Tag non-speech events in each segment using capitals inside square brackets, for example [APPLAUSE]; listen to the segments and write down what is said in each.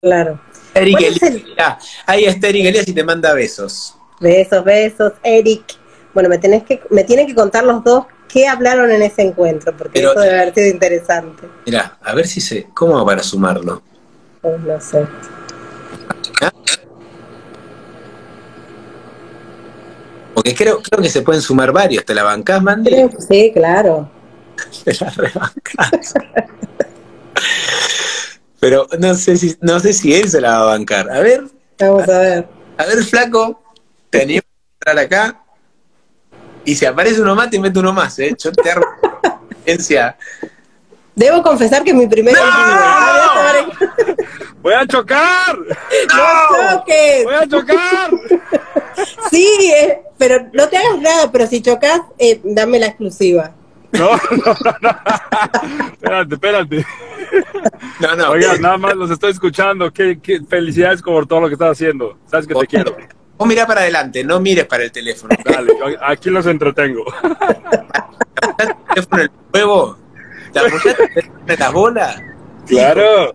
Claro. Eric ¿Cuál es Elías, mirá, ahí está Eric Elías y te manda besos. Besos, besos, Eric. Bueno, me tenés que, me tienen que contar los dos qué hablaron en ese encuentro, porque Pero- eso debe haber sido interesante. Mirá, a ver si se. ¿Cómo para sumarlo? Oh, no sé. Porque creo, creo que se pueden sumar varios. ¿Te la bancás, Mandy? Sí, claro. [LAUGHS] Te la rebancás. Pero no sé si no sé si él se la va a bancar. A ver, Vamos a ver. a ver, flaco, te animo a entrar acá. Y si aparece uno más, te meto uno más, ¿eh? Yo te experiencia. Debo confesar que mi primer ¡Voy a chocar! ¡No choques! ¡Voy a chocar! [LAUGHS] Sí, eh, pero no te hagas nada, pero si chocas, eh, dame la exclusiva. No, no, no, no. [LAUGHS] Espérate, espérate. [LAUGHS] No, no. Oigan, nada más los estoy escuchando. Qué, qué felicidades por todo lo que estás haciendo. Sabes que te quiero. Vos mirá para adelante, no mires para el teléfono. Dale, yo aquí los entretengo. ¿El [LAUGHS] teléfono en el huevo? ¿Te apoyaste en las bolas? [LAUGHS] Claro.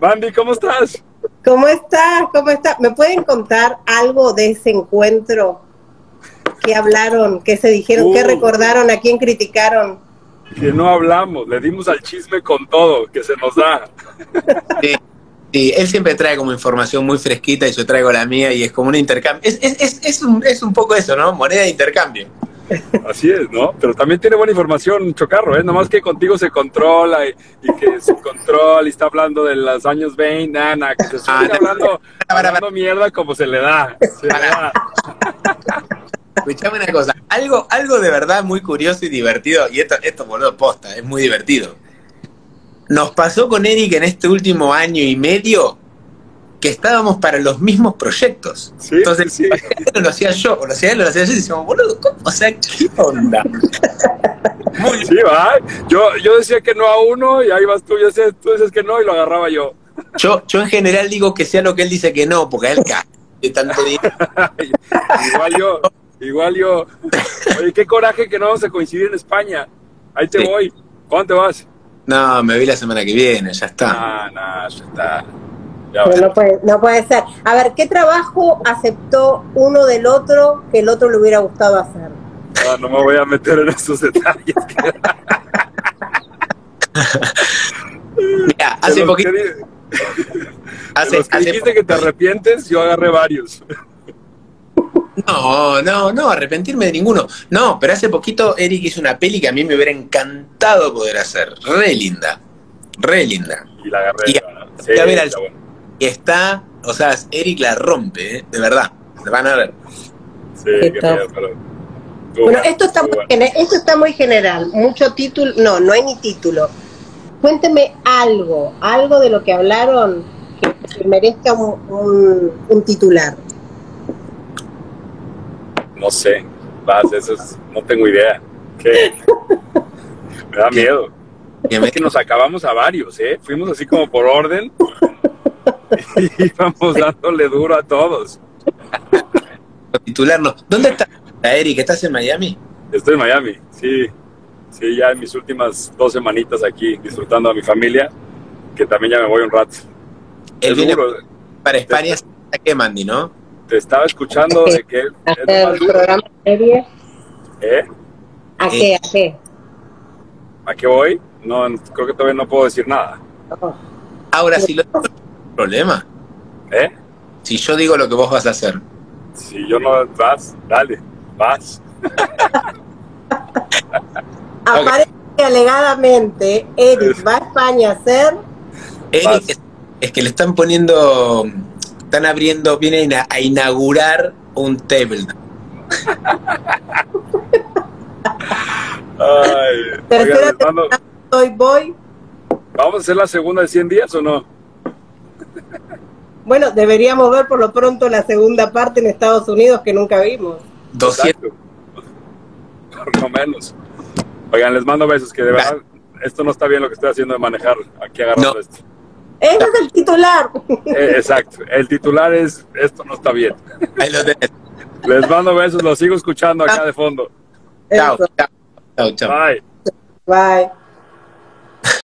Mandy, ¿cómo estás? ¿Cómo estás? ¿Cómo estás? ¿Me pueden contar algo de ese encuentro? ¿Qué hablaron? ¿Qué se dijeron? ¿Qué Uh. recordaron? ¿A quién criticaron? Que no hablamos, le dimos al chisme con todo, que se nos da. Sí, sí, él siempre trae como información muy fresquita y yo traigo la mía y es como un intercambio. Es, es, es, es, un, es un poco eso, ¿no? Moneda de intercambio. Así es, ¿no? Pero también tiene buena información, Chocarro, ¿eh? Nomás que contigo se controla y, y que se controla y está hablando de los años 20, nana, que se Ah, no. hablando, hablando mierda como se le da. Se le da. Escuchame una cosa, algo, algo de verdad muy curioso y divertido, y esto, esto boludo, posta, es muy divertido. Nos pasó con Eric en este último año y medio que estábamos para los mismos proyectos. Sí, Entonces, sí. no lo hacía yo, o lo hacía él, lo hacía yo, y decíamos, boludo, ¿cómo? O sea, ¿qué onda? Muy Sí, va. Yo, yo decía que no a uno y ahí vas tú, decía, tú dices que no y lo agarraba yo. Yo, yo en general digo que sea lo que él dice que no, porque a él [LAUGHS] cae de tanto dinero. igual yo, igual yo. Oye, qué coraje que no vamos a coincidir en España. Ahí te Sí. voy. ¿Cuándo te vas? No, me vi la semana que viene, ya está. Ah, no, ya está. Ya no puede, no puede ser. A ver, ¿qué trabajo aceptó uno del otro que el otro le hubiera gustado hacer? Ah, no me voy a meter en esos detalles. [LAUGHS] Mira, hace poquito, que [LAUGHS] hace, hace dijiste que te arrepientes, yo agarré varios. No, no, no, arrepentirme de ninguno. No, pero hace poquito Eric hizo una peli que a mí me hubiera encantado poder hacer. Re linda. Re linda. Y la agarré. Y- a ver al- está bueno. Y está, o sea, Eric la rompe, ¿eh? de verdad. La van a ver. Sí, Qué miedo, pero. Bueno, esto está, muy esto está muy general. Mucho título. No, no hay ni título. Cuénteme algo, algo de lo que hablaron que, que merezca un, un- un titular. No sé. Vas, eso es- no tengo idea. ¿Qué? [LAUGHS] Me da miedo. Es que nos acabamos a varios, ¿eh? Fuimos así como por orden. [LAUGHS] Y íbamos dándole duro a todos. titular no. ¿Dónde está Eric? ¿Estás en Miami? Estoy en Miami, sí. Sí, ya en mis últimas dos semanitas aquí disfrutando a mi familia, que también ya me voy un rato. Él viene para España. ¿A qué, Mandy, no? Te estaba escuchando de que duro. programa serie. ¿Eh? ¿A qué? ¿A qué? ¿A qué voy? No, creo que todavía no puedo decir nada. Oh, Ahora, si lo digo, no problema. ¿Eh? Si yo digo lo que vos vas a hacer. Si yo no vas, dale, vas. [LAUGHS] Aparece que alegadamente Eric va a España a hacer. Eric Vas. es que le están poniendo, están abriendo, vienen a, a inaugurar un table. Ay, Tercera oigan, les mando- Soy boy. ¿Vamos a hacer la segunda de 100 días o no? [LAUGHS] Bueno, deberíamos ver por lo pronto la segunda parte en Estados Unidos que nunca vimos. 200. Exacto. [LAUGHS] Por lo menos. Oigan, les mando besos, que de verdad esto no está bien lo que estoy haciendo de manejar aquí agarrando No. esto. Ese es el titular. [LAUGHS] Eh, exacto. El titular es esto no está bien. Ahí lo tenés. Les mando besos, los sigo escuchando acá de fondo. Chao, chao, chao. Bye. Bye.